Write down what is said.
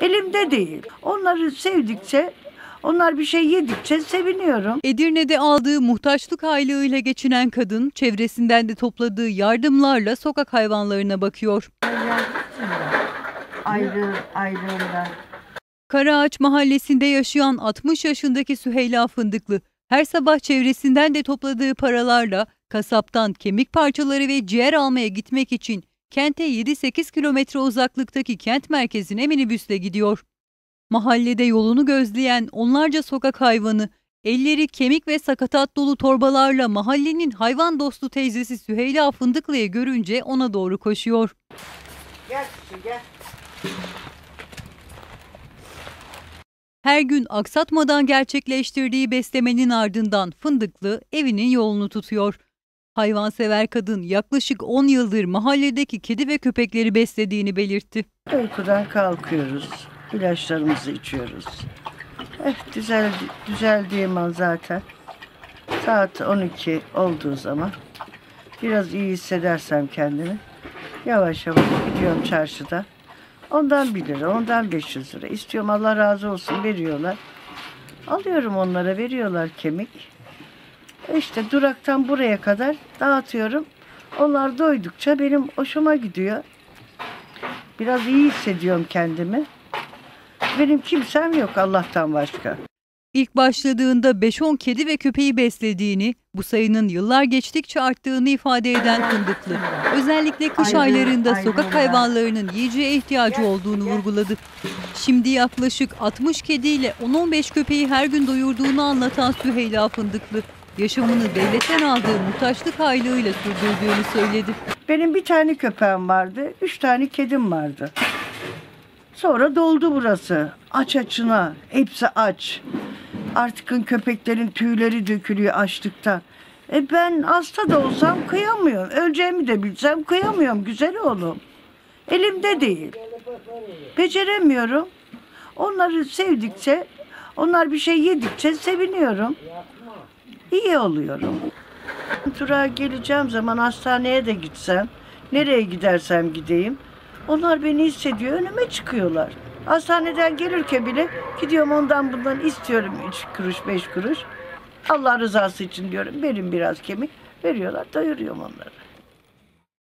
Elimde değil. Onları sevdikçe, onlar bir şey yedikçe seviniyorum. Edirne'de aldığı muhtaçlık aylığıyla geçinen kadın çevresinden de topladığı yardımlarla sokak hayvanlarına bakıyor. Ayrı, ayrılığında. Karaağaç mahallesinde yaşayan 60 yaşındaki Süheyla Fındıklı her sabah çevresinden de topladığı paralarla kasaptan kemik parçaları ve ciğer almaya gitmek için kente 7-8 kilometre uzaklıktaki kent merkezine minibüsle gidiyor. Mahallede yolunu gözleyen onlarca sokak hayvanı elleri kemik ve sakatat dolu torbalarla mahallenin hayvan dostu teyzesi Süheyla Fındıklı'yı görünce ona doğru koşuyor. Gel gel. Her gün aksatmadan gerçekleştirdiği beslemenin ardından Fındıklı evinin yolunu tutuyor. Hayvansever kadın yaklaşık 10 yıldır mahalledeki kedi ve köpekleri beslediğini belirtti. Uykudan kalkıyoruz. ilaçlarımızı içiyoruz. Eh düzel, düzeldiğim an zaten. Saat 12 olduğu zaman biraz iyi hissedersem kendimi yavaş yavaş gidiyorum çarşıda. Ondan 1 lira, ondan 500 lira. İstiyorum Allah razı olsun veriyorlar. Alıyorum onlara veriyorlar kemik. İşte duraktan buraya kadar dağıtıyorum. Onlar doydukça benim hoşuma gidiyor. Biraz iyi hissediyorum kendimi. Benim kimsem yok Allah'tan başka. İlk başladığında 5-10 kedi ve köpeği beslediğini, bu sayının yıllar geçtikçe arttığını ifade eden Fındıklı, özellikle kış Ayrı- aylarında ayrı sokak hayvanlarının yiyeceğe ihtiyacı olduğunu vurguladı. Şimdi yaklaşık 60 kediyle 10-15 köpeği her gün doyurduğunu anlatan Süheyla Fındıklı, yaşamını devletten aldığı muhtaçlık aylığıyla sürdürdüğünü söyledi. Benim bir tane köpeğim vardı, üç tane kedim vardı. Sonra doldu burası. Aç açına, hepsi aç. Artık köpeklerin tüyleri dökülüyor açlıktan. E ben hasta da olsam kıyamıyorum. Öleceğimi de bilsem kıyamıyorum güzel oğlum. Elimde değil. Beceremiyorum. Onları sevdikçe, onlar bir şey yedikçe seviniyorum. İyi oluyorum. Durağa geleceğim zaman hastaneye de gitsem, nereye gidersem gideyim, onlar beni hissediyor, önüme çıkıyorlar. Hastaneden gelirken bile gidiyorum ondan bundan istiyorum üç kuruş, beş kuruş. Allah rızası için diyorum, verin biraz kemik. Veriyorlar, doyuruyorum onları.